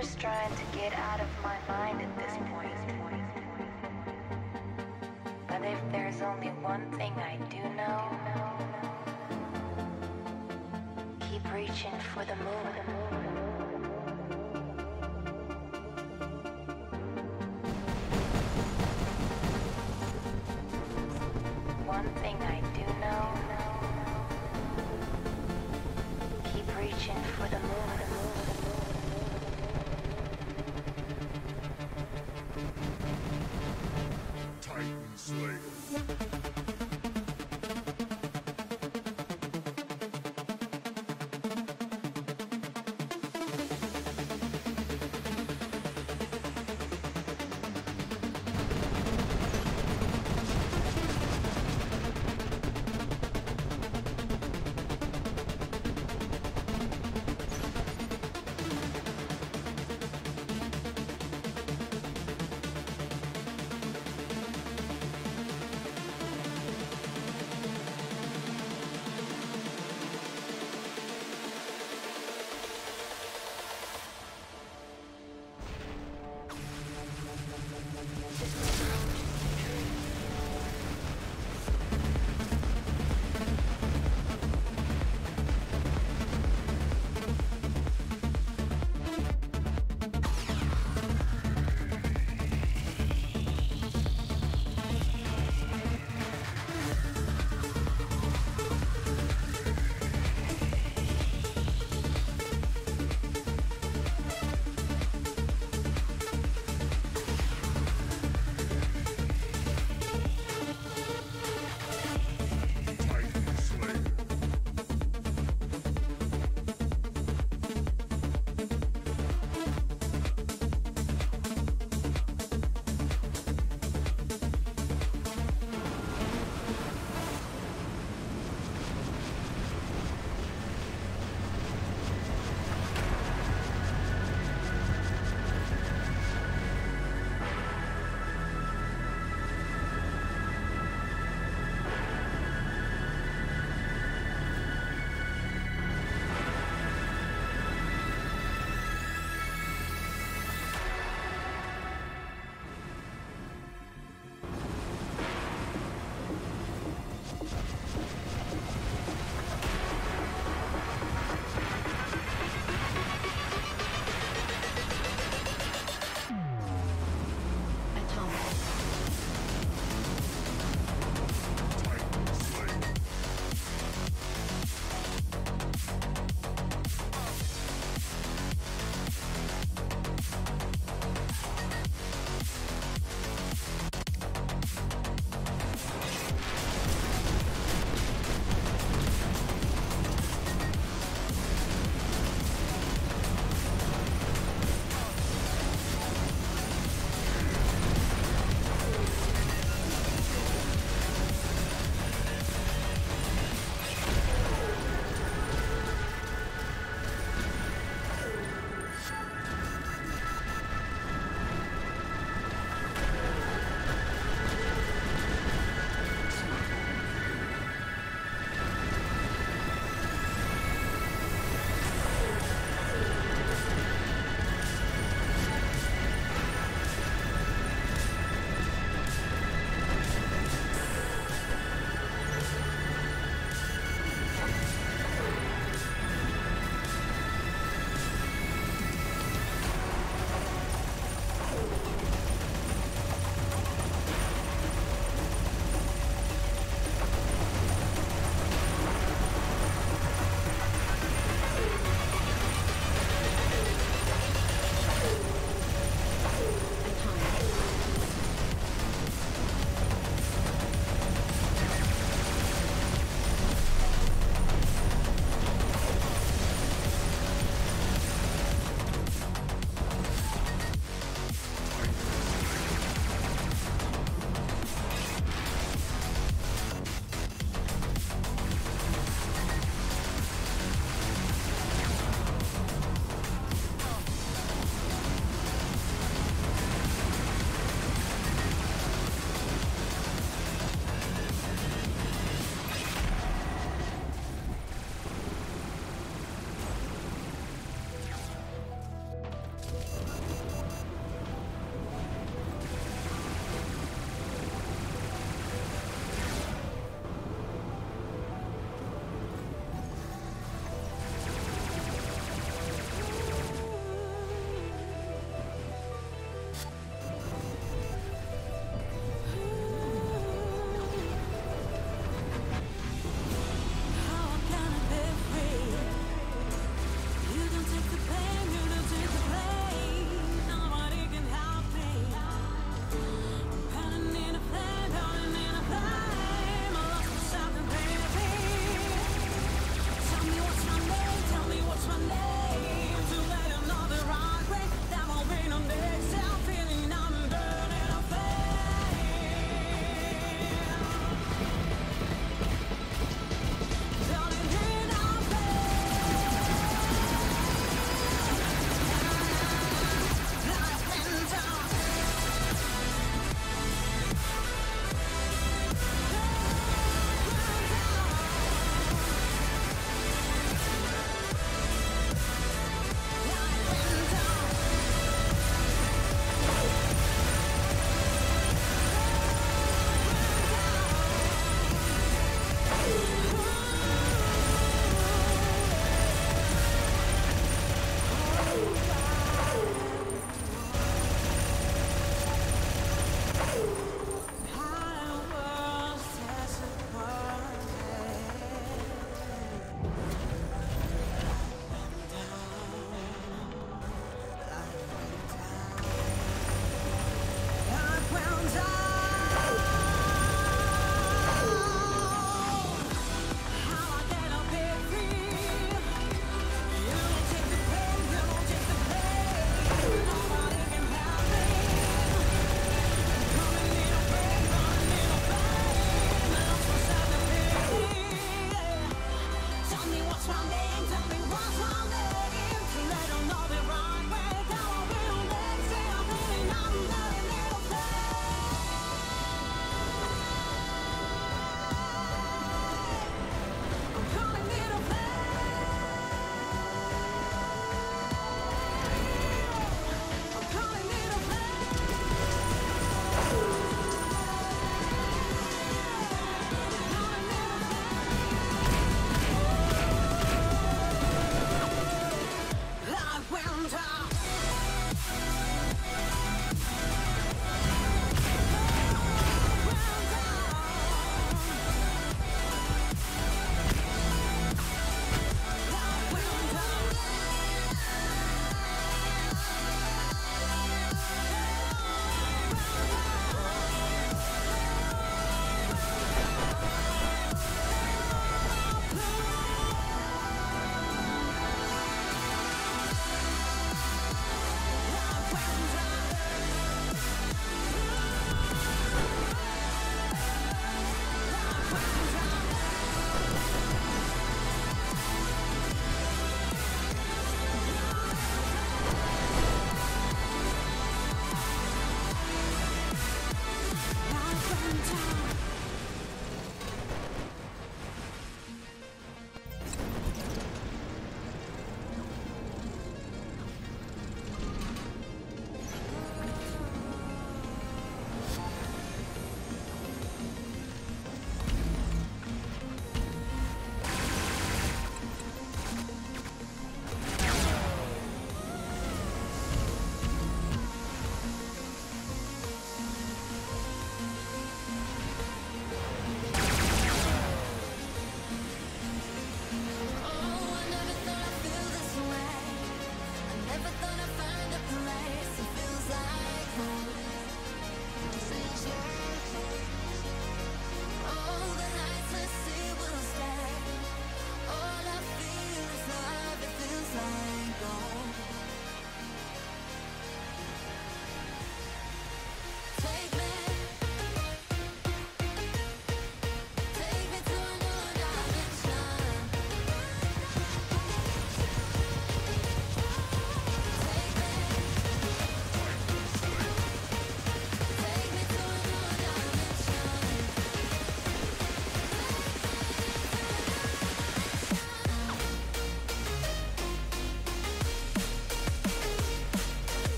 Just trying to get out of my mind at this point. But if there's only one thing I do know, keep reaching for the moon.